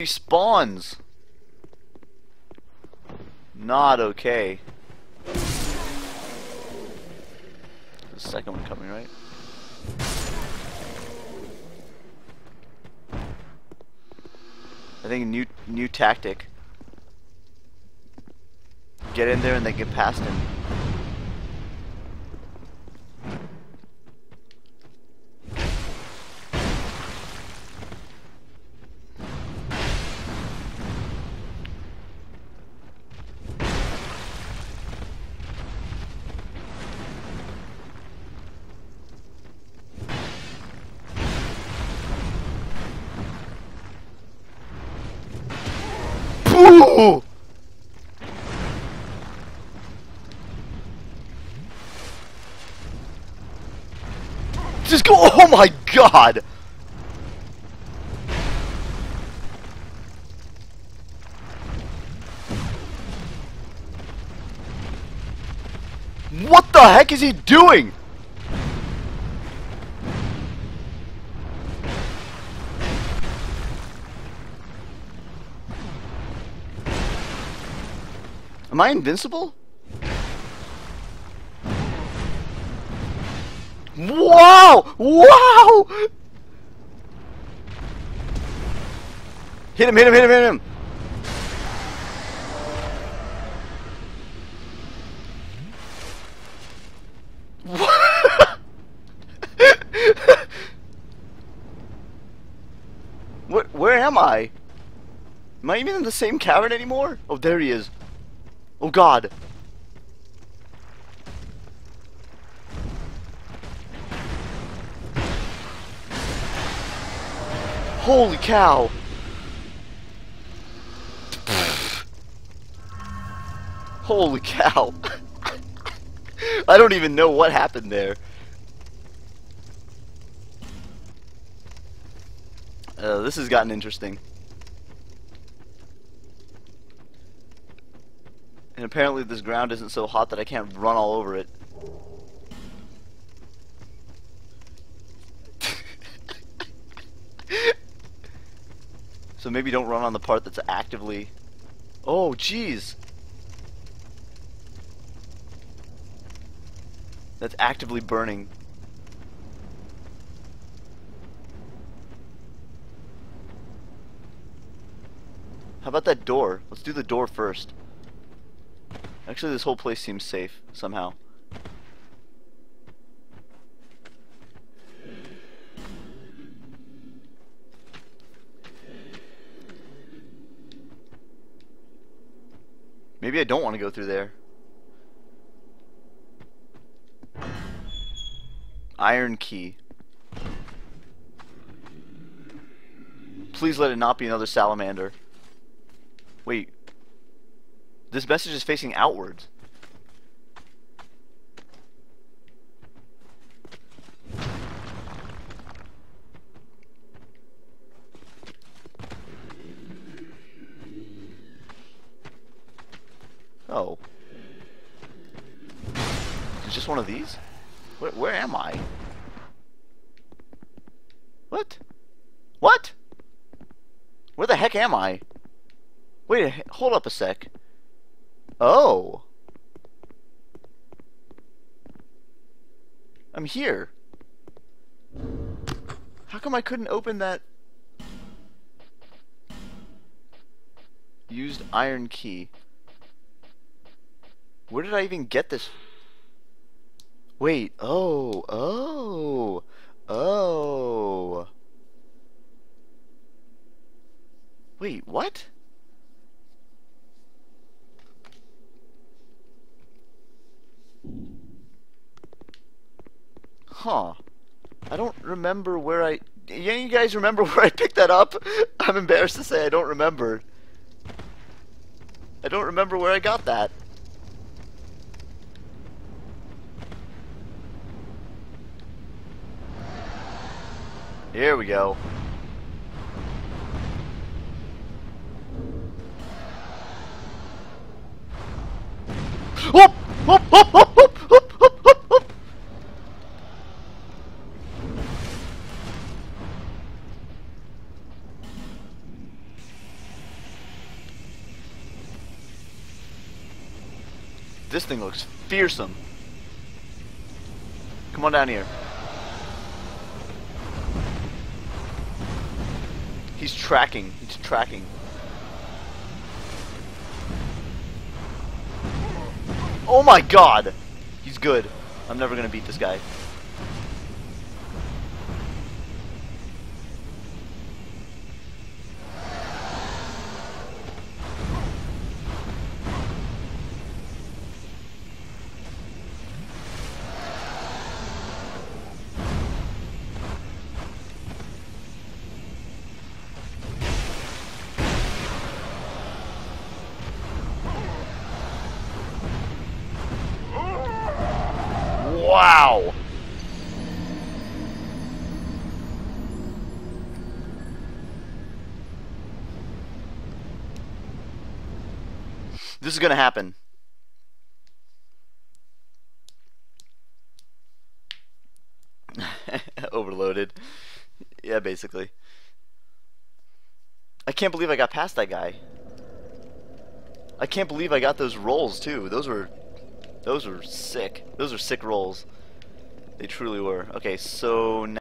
He spawns. Not okay. The second one coming, right? I think new new tactic. Get in there and then get past him. Just go. Oh my god! What the heck is he doing? Am I invincible? Wow! Wow! Hit him, hit him, hit him, hit him! Where, where am I? Am I even in the same cavern anymore? Oh, there he is. Oh god. Holy cow. Holy cow. I don't even know what happened there. Uh, this has gotten interesting. And apparently this ground isn't so hot that I can't run all over it. So maybe don't run on the part that's actively... Oh, jeez! That's actively burning. How about that door? Let's do the door first. Actually, this whole place seems safe, somehow. Maybe I don't want to go through there. Iron key. Please let it not be another salamander. Wait, this message is facing outwards. Oh. It's just one of these? Where, where am I? What? What? Where the heck am I? Wait, hold up a sec. Oh. I'm here. How come I couldn't open that used iron key? Where did I even get this? Wait, oh, oh, oh. Wait, what? Huh. I don't remember where I... You guys remember where I picked that up? I'm embarrassed to say I don't remember. I don't remember where I got that. Here we go. Whoop! Whoop! Whoop! Whoop! This thing looks fearsome. Come on down here. He's tracking. He's tracking. Oh my god! He's good. I'm never gonna beat this guy. Wow! This is gonna happen. Overloaded. Yeah, basically. I can't believe I got past that guy. I can't believe I got those rolls too. Those were those were sick. Those are sick rolls. They truly were. Okay, so